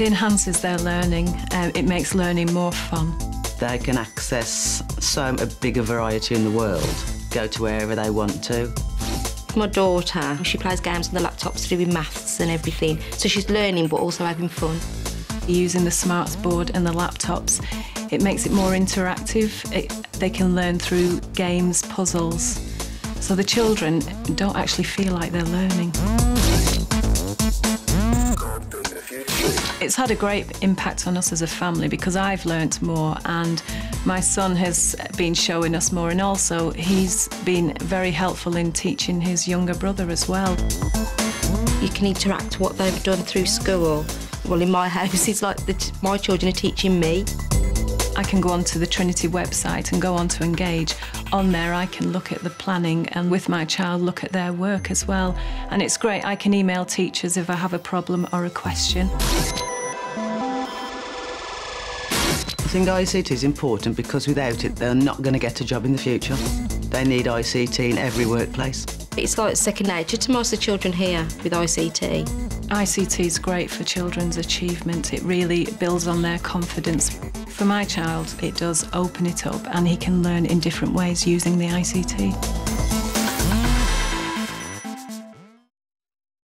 It enhances their learning, uh, it makes learning more fun. They can access so a bigger variety in the world, go to wherever they want to. My daughter, she plays games on the laptops to do with maths and everything, so she's learning but also having fun. Using the smarts board and the laptops, it makes it more interactive. It, they can learn through games, puzzles. So the children don't actually feel like they're learning. It's had a great impact on us as a family because I've learnt more and my son has been showing us more and also he's been very helpful in teaching his younger brother as well. You can interact with what they've done through school. Well, in my house, it's like the, my children are teaching me. I can go onto the Trinity website and go on to Engage. On there, I can look at the planning and with my child, look at their work as well. And it's great. I can email teachers if I have a problem or a question. I think ICT is important because without it, they're not going to get a job in the future. They need ICT in every workplace. It's like second nature to most of the children here with ICT. ICT is great for children's achievement. It really builds on their confidence. For my child, it does open it up and he can learn in different ways using the ICT.